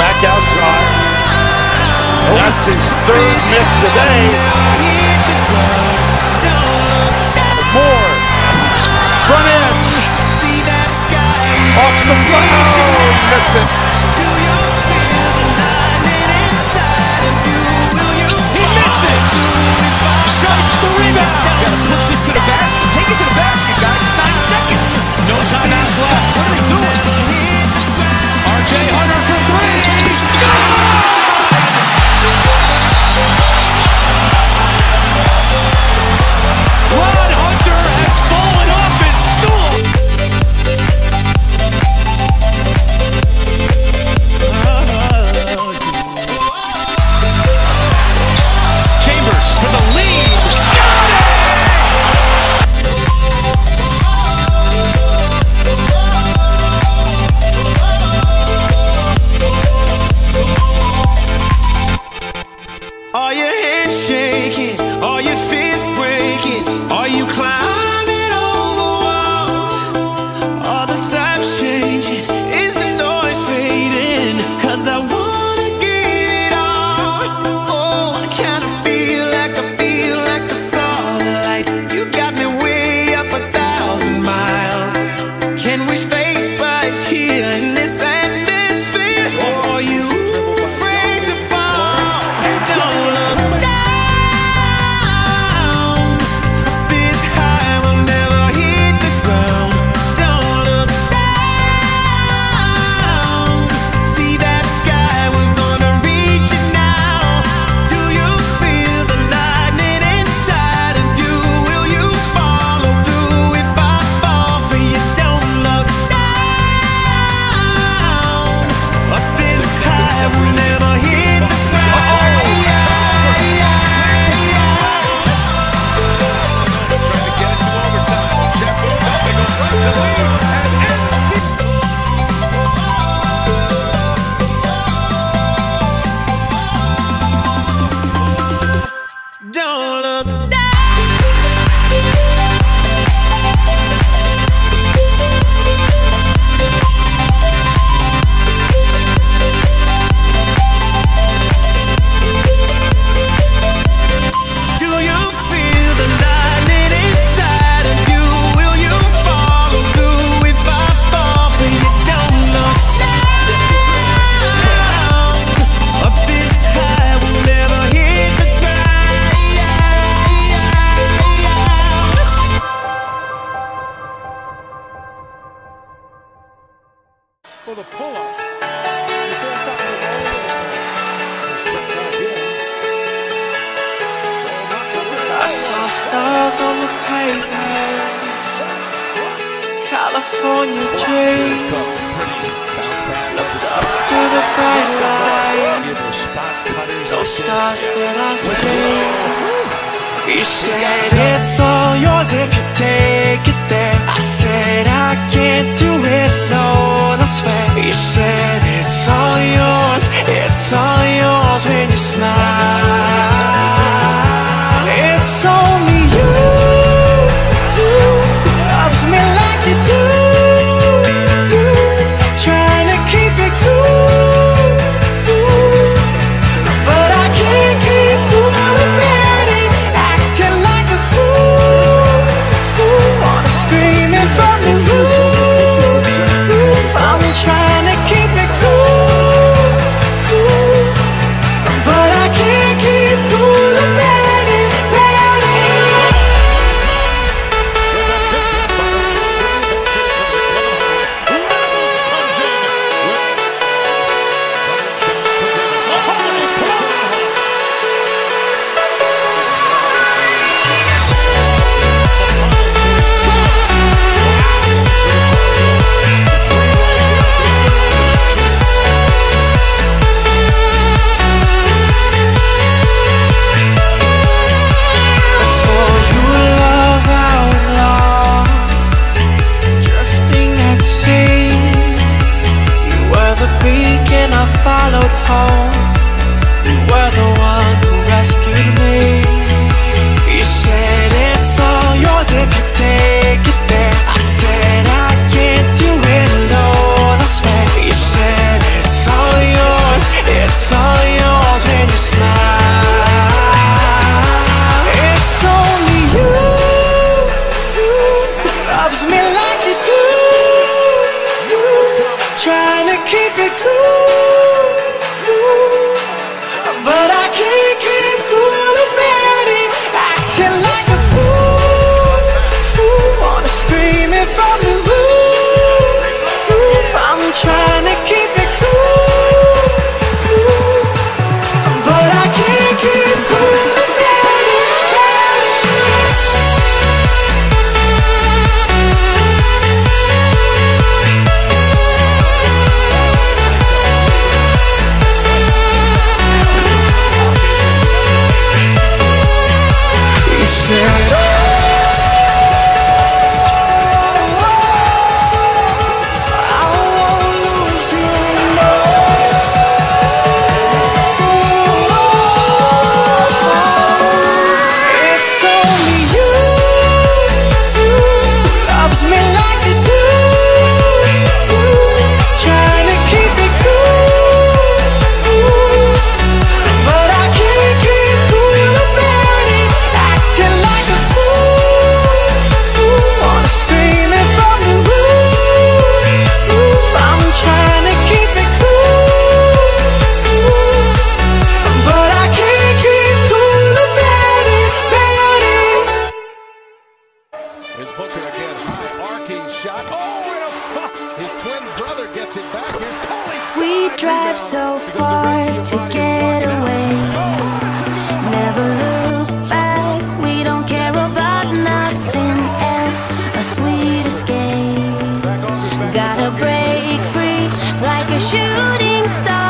back outside. That's his third miss today. Moore, front edge. Off the flat. Oh, missed it. He misses. Shapes the rebound. Got to push this to the basket. Take it to the basket, guys. Nine seconds. No timeouts left. What are they doing? R.J. Hunter. and wish they California dream. Looked up through the bright light. No stars that I see. You said it's all yours if you take it there. I said I can't do it alone. I swear. You said. shooting star.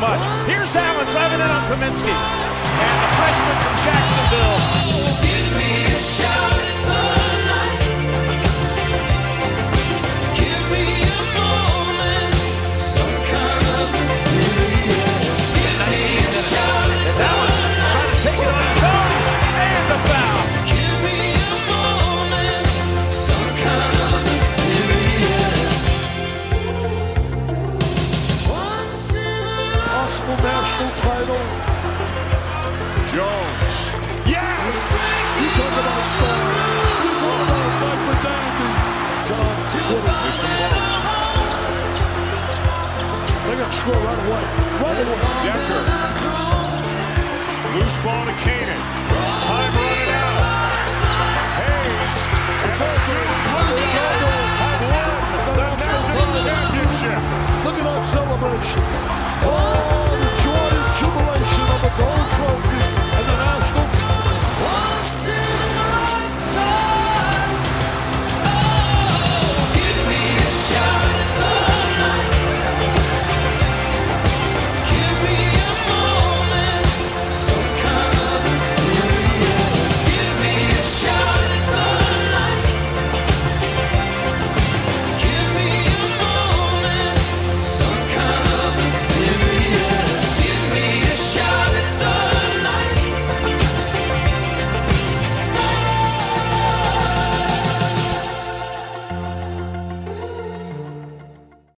much. Here's Allen driving in on Kaminsky. And the freshman from Jacksonville. Give me a shout. final. Jones. Yes! You talk about star. You talk about Viper Dandy. John Wooden. Mr. They're going to score right away. Right away. Dekker. Loose ball to Kanan.